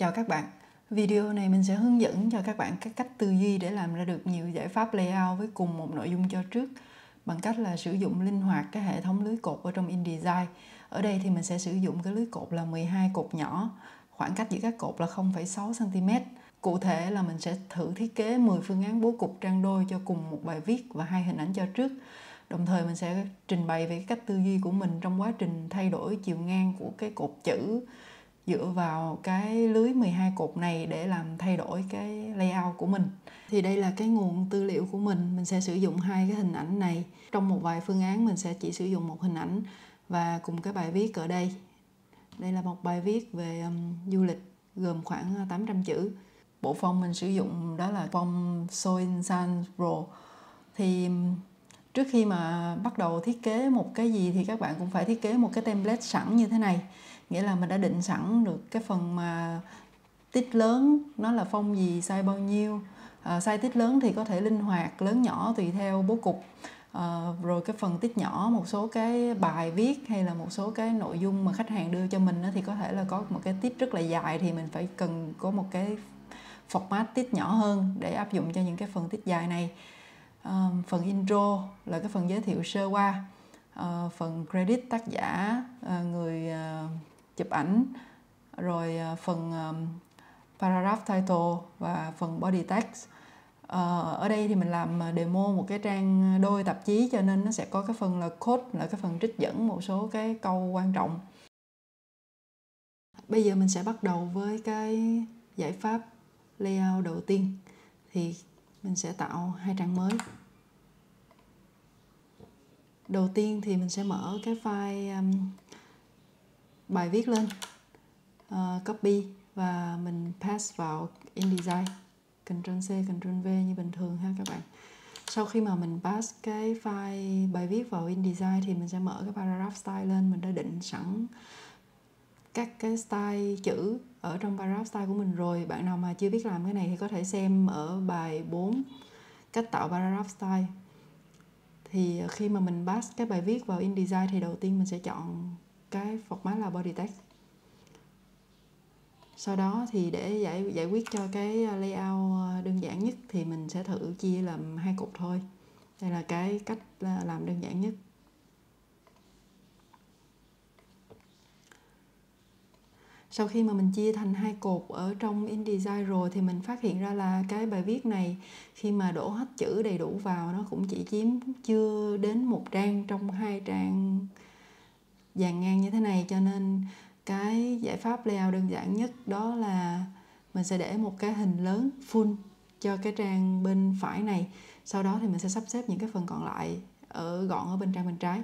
Chào các bạn. Video này mình sẽ hướng dẫn cho các bạn các cách tư duy để làm ra được nhiều giải pháp layout với cùng một nội dung cho trước bằng cách là sử dụng linh hoạt cái hệ thống lưới cột ở trong InDesign. Ở đây thì mình sẽ sử dụng cái lưới cột là 12 cột nhỏ, khoảng cách giữa các cột là 0,6 cm. Cụ thể là mình sẽ thử thiết kế 10 phương án bố cục trang đôi cho cùng một bài viết và hai hình ảnh cho trước. Đồng thời mình sẽ trình bày về cách tư duy của mình trong quá trình thay đổi chiều ngang của cái cột chữ dựa vào cái lưới 12 cột này để làm thay đổi cái layout của mình. Thì đây là cái nguồn tư liệu của mình, mình sẽ sử dụng hai cái hình ảnh này. Trong một vài phương án mình sẽ chỉ sử dụng một hình ảnh và cùng cái bài viết ở đây. Đây là một bài viết về um, du lịch gồm khoảng à, 800 chữ. Bộ phong mình sử dụng đó là phong Soin Sans Pro. Thì um, trước khi mà bắt đầu thiết kế một cái gì thì các bạn cũng phải thiết kế một cái template sẵn như thế này nghĩa là mình đã định sẵn được cái phần mà tích lớn nó là phong gì size bao nhiêu. À, size tích lớn thì có thể linh hoạt lớn nhỏ tùy theo bố cục. À, rồi cái phần tích nhỏ một số cái bài viết hay là một số cái nội dung mà khách hàng đưa cho mình thì có thể là có một cái tích rất là dài thì mình phải cần có một cái format tít nhỏ hơn để áp dụng cho những cái phần tít dài này. À, phần intro là cái phần giới thiệu sơ qua. À, phần credit tác giả à, người à, chụp ảnh. Rồi ờ, phần paragraph title và phần body text. Ờ, ở đây thì mình làm ờ, demo một cái trang đôi tạp chí cho nên nó sẽ có cái phần là code là cái phần trích dẫn một số cái câu quan trọng. Bây giờ mình sẽ bắt đầu với cái giải pháp layout đầu tiên. Thì mình sẽ tạo hai trang mới. Đầu tiên thì mình sẽ mở cái file um, bài viết lên uh, copy và mình pass vào InDesign. Ctrl C, Ctrl V như bình thường ha các bạn. Sau khi mà mình pass cái file bài viết vào InDesign thì mình sẽ mở cái paragraph style lên. Mình đã định sẵn các cái style chữ ở trong paragraph style của mình rồi. Bạn nào mà chưa biết làm cái này thì có thể xem ở bài 4 cách tạo paragraph style. Thì khi mà mình pass cái bài viết vào InDesign thì đầu tiên mình sẽ chọn cái format là body text. Sau đó thì để giải giải quyết cho cái ờ, layout ờ, đơn giản nhất thì mình sẽ thử chia làm hai cột thôi. Đây là cái cách ờ, làm đơn giản nhất. Sau khi mà mình chia thành hai cột ở trong InDesign rồi thì mình phát hiện ra là cái bài viết này khi mà đổ hết chữ đầy đủ vào nó cũng chỉ chiếm chưa đến một trang trong hai trang dàn ngang như thế này, cho nên cái giải pháp layout đơn giản nhất đó là mình sẽ để một cái hình lớn full cho cái trang bên phải này. Sau đó thì mình sẽ sắp xếp những cái phần còn lại ở gọn ở bên trang bên trái.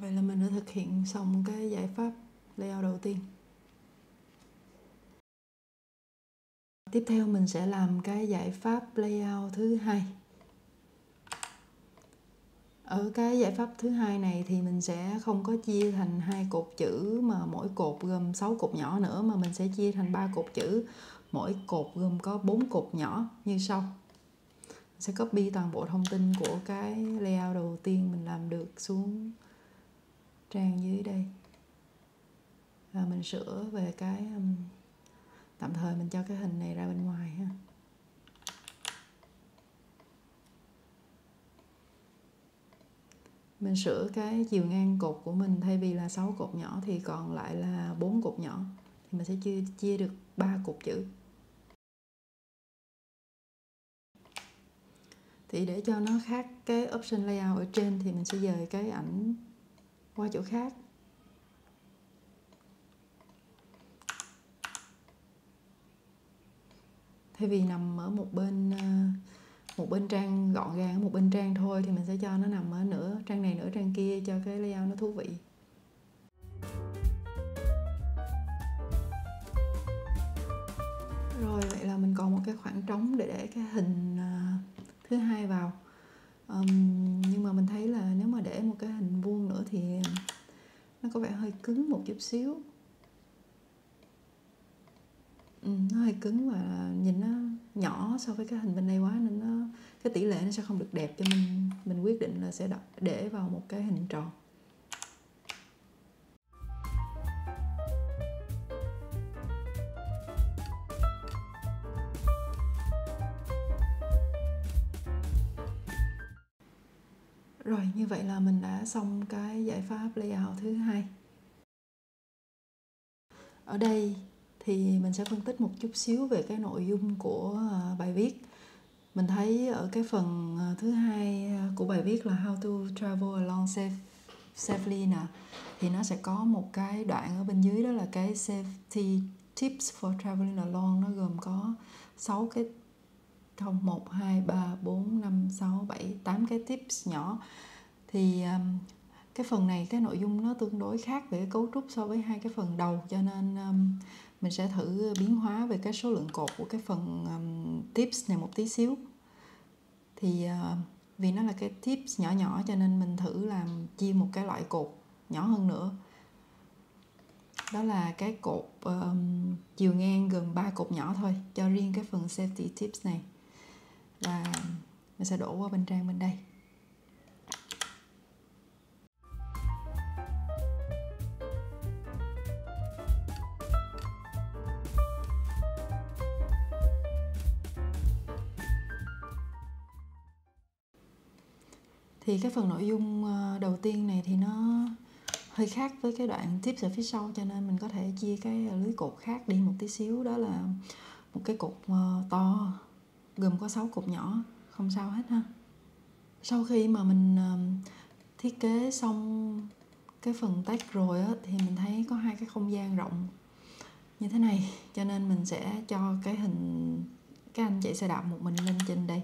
Vậy là mình đã thực hiện xong cái giải pháp layout đầu tiên. Tiếp theo mình sẽ làm cái giải pháp layout thứ hai. Ở cái giải pháp thứ hai này thì mình sẽ không có chia thành hai cột chữ mà mỗi cột gồm 6 cột nhỏ nữa, mà mình sẽ chia thành ba cột chữ. Mỗi cột gồm có bốn cột nhỏ như sau. Sẽ copy toàn bộ thông tin của cái layout đầu tiên mình làm được xuống trang dưới đây. Và mình sửa về cái um, tạm thời mình cho cái hình này ra bên ngoài ha. Mình sửa cái chiều ngang cột của mình, thay vì là 6 cột nhỏ thì còn lại là bốn cột nhỏ. Thì mình sẽ chia chia được ba cột chữ. Thì để cho nó khác cái option layout ở trên thì mình sẽ dời cái ảnh qua chỗ khác. Thay vì nằm ở một bên ờ, một bên trang gọn gàng ở một bên trang thôi thì mình sẽ cho nó nằm ở nửa, trang này nửa trang kia cho cái layout nó thú vị. Rồi, vậy là mình còn một cái khoảng trống để để cái hình ờ, thứ hai vào um, nhưng mà mình thấy là nếu mà để một cái hình vuông nữa thì nó có vẻ hơi cứng một chút xíu. Ừ, nó hơi cứng và nhìn nó nhỏ so với cái hình bên đây quá nên nó cái tỷ lệ nó sẽ không được đẹp cho mình. Mình quyết định là sẽ để vào một cái hình tròn. Là mình đã xong cái giải pháp layout thứ hai. Ở đây thì mình sẽ phân tích một chút xíu về cái nội dung của à, bài viết. Mình thấy ở cái phần à, thứ hai à, của bài viết là How to travel along safe, safely nè thì nó sẽ có một cái đoạn ở bên dưới đó là cái safety tips for traveling alone nó gồm có 6 cái không 1 2 3 4 5 6 7 8 cái tips nhỏ thì um, cái phần này cái nội dung nó tương đối khác về cái cấu trúc so với hai cái phần đầu cho nên um, mình sẽ thử biến hóa về cái số lượng cột của cái phần um, tips này một tí xíu. Thì uh, vì nó là cái tips nhỏ nhỏ cho nên mình thử làm chia một cái loại cột nhỏ hơn nữa. Đó là cái cột um, chiều ngang gồm 3 cột nhỏ thôi cho riêng cái phần safety tips này. Và mình sẽ đổ qua bên trang bên đây. Thì cái phần nội dung ờ, đầu tiên này thì nó hơi khác với cái đoạn tips ở phía sau cho nên mình có thể chia cái lưới cột khác đi một tí xíu. Đó là một cái cột ờ, to gồm có 6 cột nhỏ không sao hết ha. Sau khi mà mình ờ, thiết kế xong cái phần tag rồi á, thì mình thấy có hai cái không gian rộng như thế này. Cho nên mình sẽ cho cái hình cái anh chạy xe đạp một mình lên trên đây.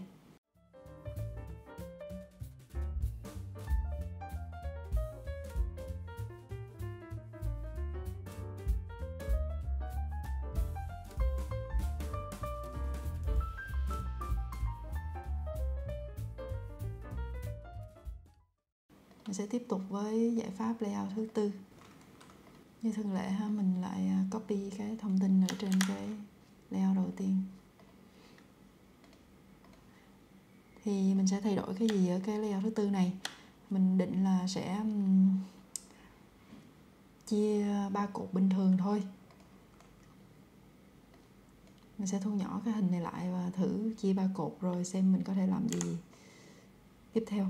Sẽ tiếp tục với giải pháp layout thứ tư. Như thường lệ ha, mình lại à, copy cái thông tin ở trên cái layout đầu tiên. Thì mình sẽ thay đổi cái gì ở cái layout thứ tư này? Mình định là sẽ chia ba cột bình thường thôi. Mình sẽ thu nhỏ cái hình này lại và thử chia ba cột rồi xem mình có thể làm gì tiếp theo.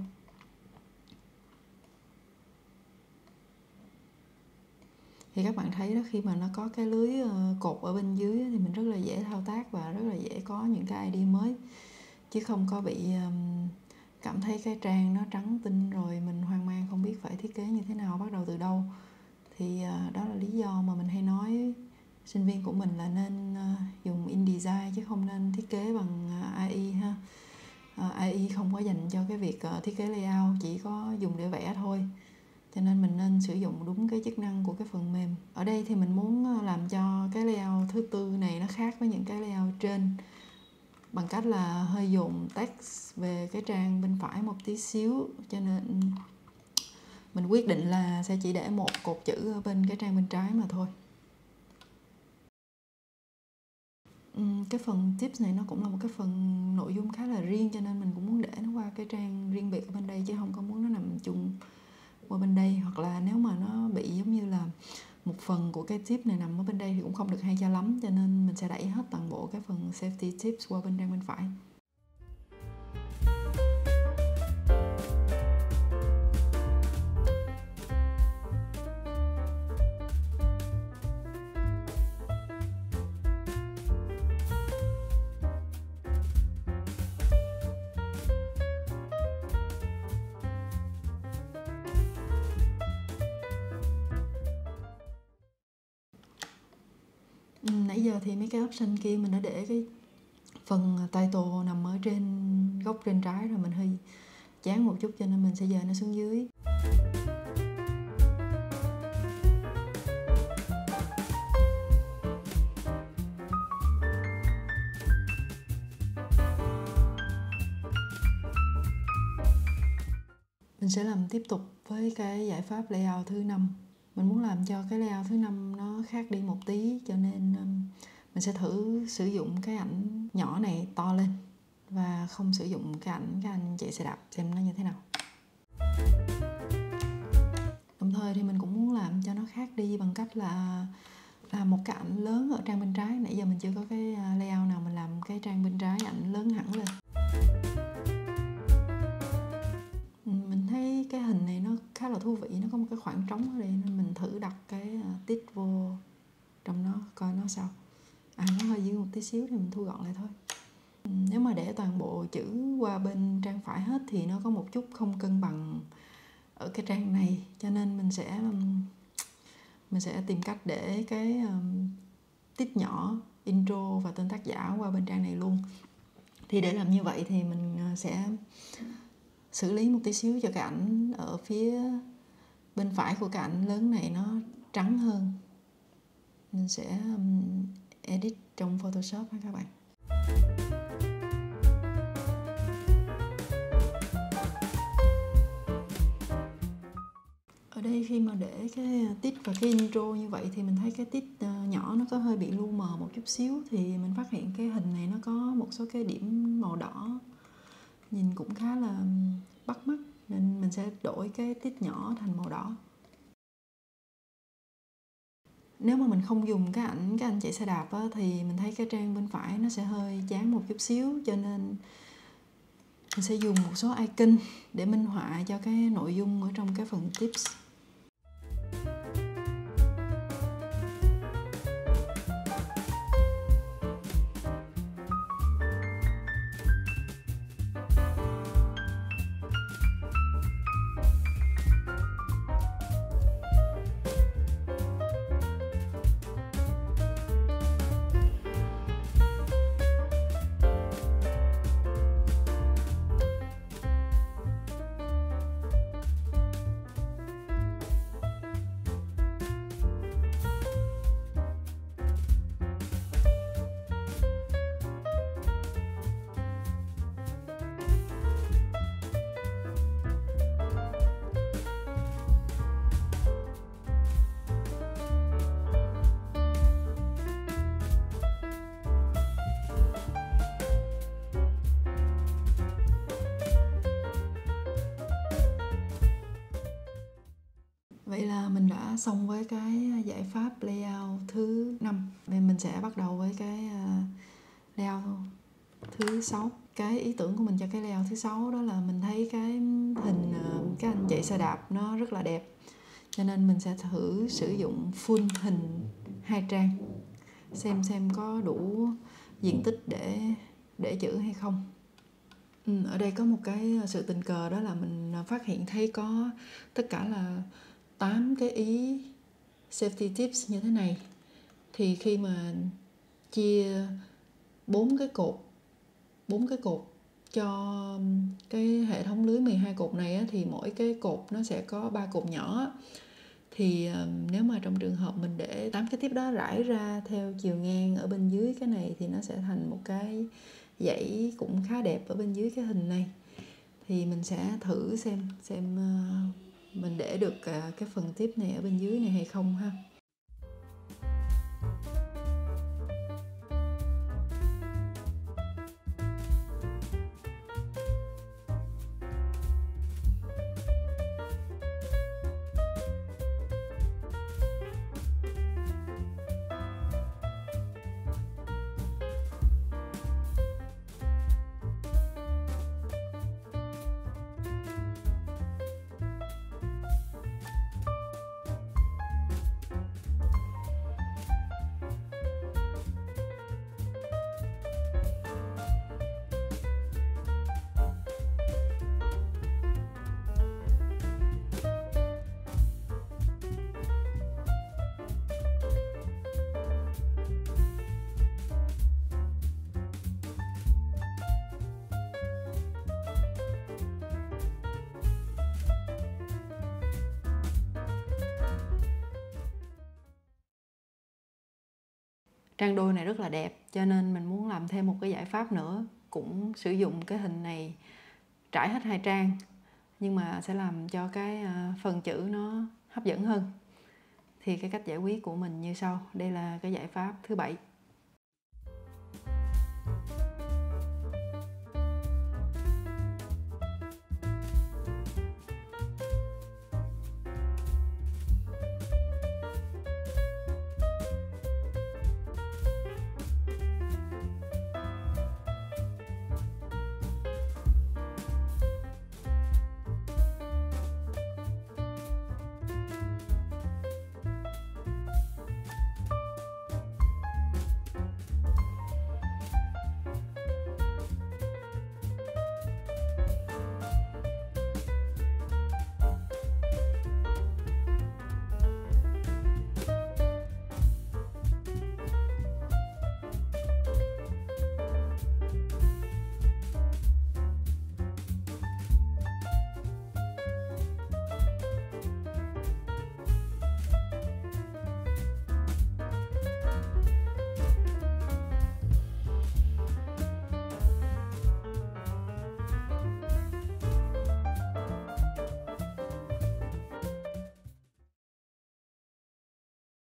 Thì các bạn thấy đó, khi mà nó có cái lưới ờ, cột ở bên dưới thì mình rất là dễ thao tác và rất là dễ có những cái idea mới. Chứ không có bị cảm thấy cái trang nó trắng tinh rồi mình hoang mang không biết phải thiết kế như thế nào, bắt đầu từ đâu. Thì ờ, đó là lý do mà mình hay nói sinh viên của mình là nên ờ, dùng InDesign chứ không nên thiết kế bằng AI ha. AI không có dành cho cái việc thiết kế layout, chỉ có dùng để vẽ thôi cho nên mình nên sử dụng đúng cái chức năng của cái phần mềm. Ở đây thì mình muốn ờ, làm cho cái layout thứ tư này nó khác với những cái layout trên. Bằng cách là hơi dùng text về cái trang bên phải một tí xíu. Cho nên mình quyết định là sẽ chỉ để một cột chữ ở bên cái trang bên trái mà thôi. Cái phần tips này nó cũng là một cái phần nội dung khá là riêng, cho nên mình cũng muốn để nó qua cái trang riêng biệt ở bên đây, chứ không có muốn nó nằm chung qua bên đây, hoặc là nếu mà nó bị giống như là một phần của cái tip này nằm ở bên đây thì cũng không được hay cho lắm, cho nên mình sẽ đẩy hết toàn bộ cái phần safety tips qua bên trang bên phải. Giờ thì mấy cái option kia mình đã để cái phần title nằm ở trên góc trên trái rồi mình hơi chán một chút cho nên mình sẽ dời nó xuống dưới. Mình sẽ làm tiếp tục với cái giải pháp layout thứ năm mình muốn làm cho cái layout thứ năm nó khác đi một tí cho nên um, mình sẽ thử sử dụng cái ảnh nhỏ này to lên và không sử dụng cái ảnh cái anh chạy xe đạp xem nó như thế nào. Đồng thời thì mình cũng muốn làm cho nó khác đi bằng cách là làm một cái ảnh lớn ở trang bên trái. Nãy giờ mình chưa có cái à, layout nào mình làm cái trang bên trái ảnh lớn hẳn lên. Thấy cái hình này nó khá là thú vị nó có một cái khoảng trống ở đây nên mình thử đặt cái à, tít vô trong nó coi nó sao. À nó hơi dư một tí xíu thì mình thu gọn lại thôi. Ừ, nếu mà để toàn bộ chữ qua bên trang phải hết thì nó có một chút không cân bằng ở cái trang này cho nên mình sẽ ừ, mình sẽ tìm cách để cái um, tít nhỏ intro và tên tác giả qua bên trang này luôn. Thì để làm như vậy thì mình à, sẽ xử lý một tí xíu cho cái ảnh ở phía bên phải của cái ảnh lớn này nó trắng hơn. Mình sẽ um, edit trong photoshop ha các bạn. Ở đây khi mà để cái tít và cái intro như vậy thì mình thấy cái tít ờ, nhỏ nó có hơi bị lu mờ một chút xíu thì mình phát hiện cái hình này nó có một số cái điểm màu đỏ nhìn cũng khá là bắt mắt nên mình sẽ đổi cái tít nhỏ thành màu đỏ. Nếu mà mình không dùng cái ảnh cái anh chạy xe đạp á, thì mình thấy cái trang bên phải nó sẽ hơi chán một chút xíu cho nên mình sẽ dùng một số icon để minh họa cho cái nội dung ở trong cái phần tips. Xong với cái à, giải pháp layout thứ năm. Nên mình sẽ bắt đầu với cái à, layout thứ sáu. Cái ý tưởng của mình cho cái layout thứ sáu đó là mình thấy cái hình à, cái anh chạy xe đạp nó rất là đẹp. Cho nên mình sẽ thử sử dụng full hình hai trang xem xem có đủ diện tích để để chữ hay không. Ừ, ở đây có một cái sự tình cờ đó là mình phát hiện thấy có tất cả là 8 cái ý safety tips như thế này. Thì khi mà chia bốn cái cột bốn cái cột cho cái hệ thống lưới 12 cột này á, thì mỗi cái cột nó sẽ có ba cột nhỏ thì nếu mà trong trường hợp mình để tám cái tiếp đó rải ra theo chiều ngang ở bên dưới cái này thì nó sẽ thành một cái dãy cũng khá đẹp ở bên dưới cái hình này. Thì mình sẽ thử xem xem ờ, mình để được cái phần tiếp này ở bên dưới này hay không ha? Trang đôi này rất là đẹp, cho nên mình muốn làm thêm một cái giải pháp nữa, cũng sử dụng cái hình này trải hết hai trang, nhưng mà sẽ làm cho cái ờ, phần chữ nó hấp dẫn hơn. Thì cái cách giải quyết của mình như sau, đây là cái giải pháp thứ bảy.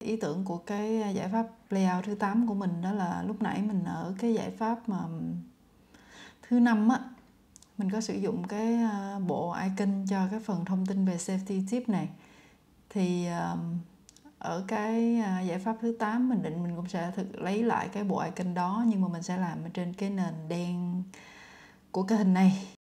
Ý tưởng của cái à, giải pháp layout thứ 8 của mình đó là lúc nãy mình ở cái giải pháp mà thứ năm á, mình có sử dụng cái à, bộ icon cho cái phần thông tin về safety tip này. Thì ở cái à, giải pháp thứ 8 mình định mình cũng sẽ thực, lấy lại cái bộ icon đó nhưng mà mình sẽ làm ở trên cái nền đen của cái hình này.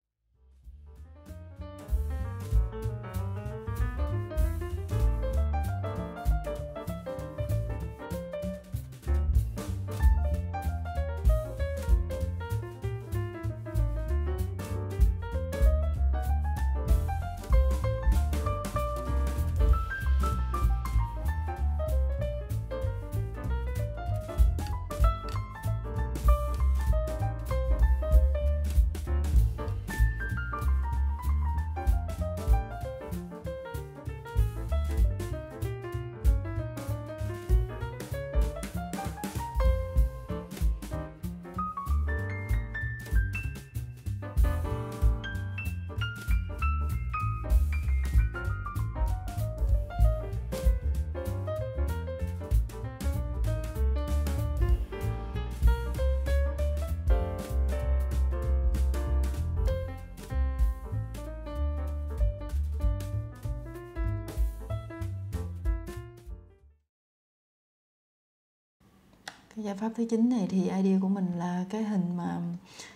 Cái giải pháp thứ chín này thì idea của mình là cái hình mà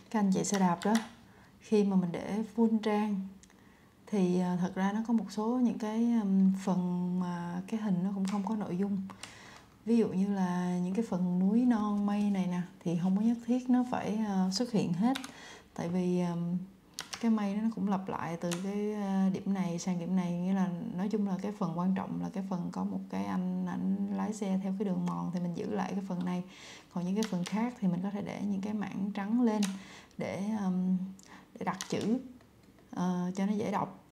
các anh chạy xe đạp đó. Khi mà mình để full trang thì à, thật ra nó có một số những cái phần mà cái hình nó cũng không có nội dung. Ví dụ như là những cái phần núi non mây này nè, thì không có nhất thiết nó phải à, xuất hiện hết. Tại vì cái mây nó cũng lặp lại từ cái ờ, điểm này sang điểm này nghĩa là nói chung là cái phần quan trọng là cái phần có một cái anh ảnh lái xe theo cái đường mòn thì mình giữ lại cái phần này. Còn những cái phần khác thì mình có thể để những cái mảng trắng lên để để đặt chữ uh, cho nó dễ đọc.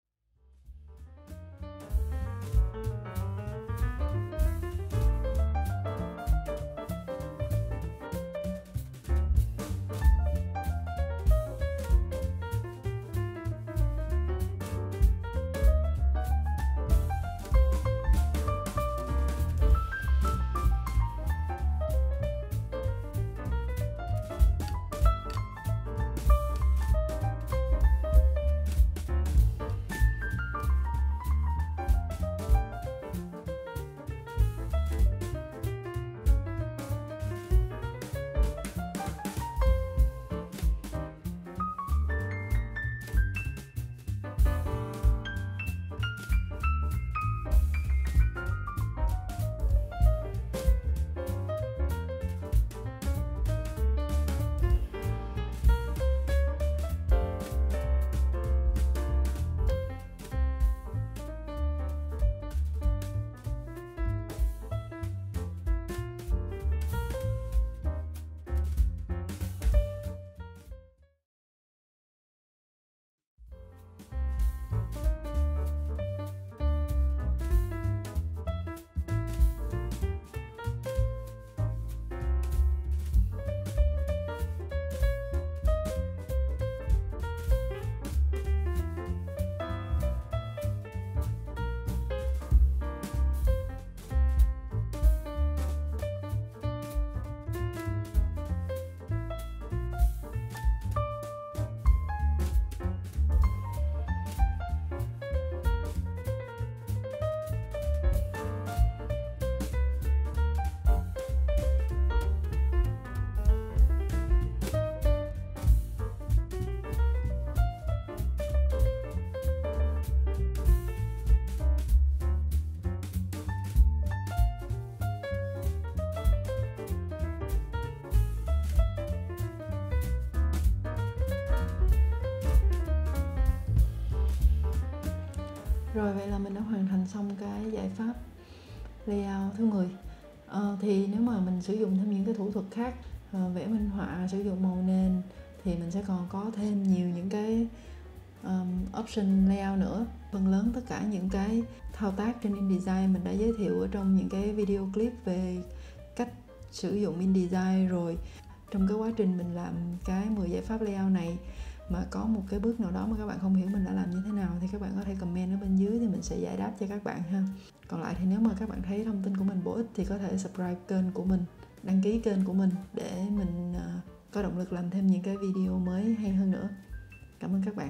Rồi vậy là mình đã hoàn thành xong cái giải pháp layout thứ 10 à, ờ, thì nếu mà mình sử dụng thêm những cái thủ thuật khác à, vẽ minh họa sử dụng màu nền thì mình sẽ còn có thêm nhiều những cái um, option layout nữa. Phần lớn tất cả những cái thao tác trên InDesign mình đã giới thiệu ở trong những cái video clip về cách sử dụng InDesign rồi. Trong cái quá trình mình làm cái 10 giải pháp layout này mà có một cái bước nào đó mà các bạn không hiểu mình đã làm như thế nào thì các bạn có thể comment ở bên dưới thì mình sẽ giải đáp cho các bạn ha. Còn lại thì nếu mà các bạn thấy thông tin của mình bổ ích thì có thể subscribe kênh của mình, đăng ký kênh của mình để mình ờ, có động lực làm thêm những cái video mới hay hơn nữa. Cảm ơn các bạn.